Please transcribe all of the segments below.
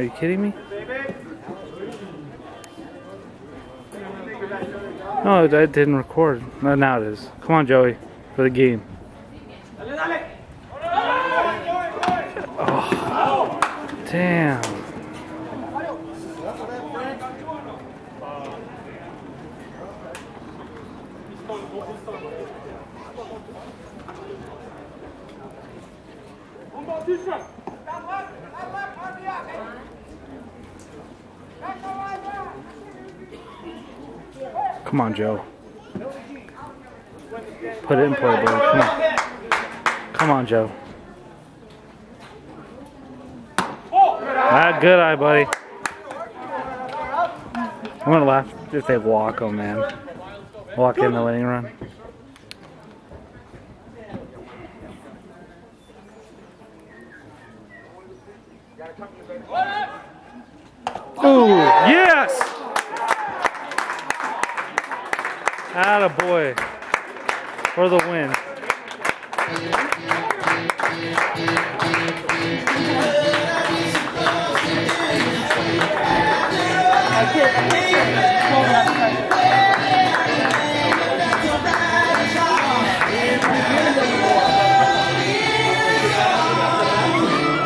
Are you kidding me? No, that didn't record. No, now it is. Come on, Joey, for the game. Oh, damn. Come on, Joe. Put it in play, boy. Come on. Come on, Joe. Ah, good eye, buddy. I'm gonna laugh if they walk, oh man. Walk in the winning run. Ooh, yes! Atta boy for the win.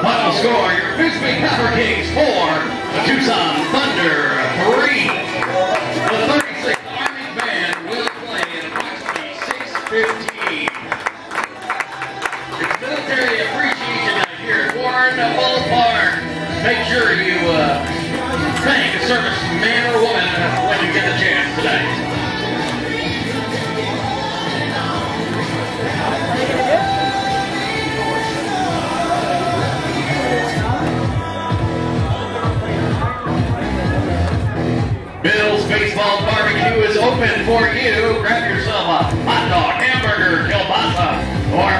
Final score, your Bisbee Copper Kings 4, the Tucson Thunder 3. Approximately 6.15. It's Military Appreciation Night here at Warren. Make sure you thank a serviceman or woman when you get the chance. Bill's Baseball Barbecue is open for you. Grab yourself a hot dog, or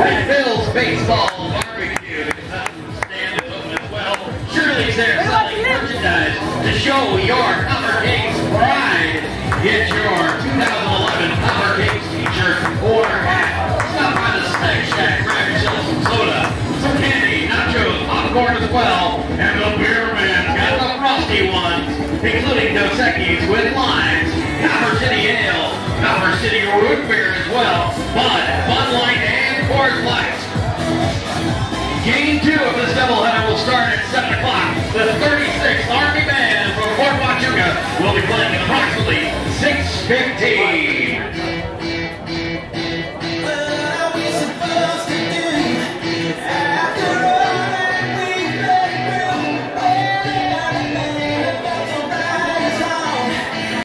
at Bill's Baseball Barbecue. The stand open as well. Shirley's there selling merchandise to show your Copper Kings pride. Get your 2011 Copper Kings t-shirt or hat. Stop by the Snack Shack. Grab yourself some soda, some candy, nachos, popcorn as well. And the beer man's got the frosty ones, including Dos Equis with limes, Copper City Ale, Copper City root beer as well, Bud, Bud Light, and Coors Light. Game two of this doubleheader will start at 7 o'clock. The 36th Army Band from Fort Huachuca will be playing at approximately 6.15.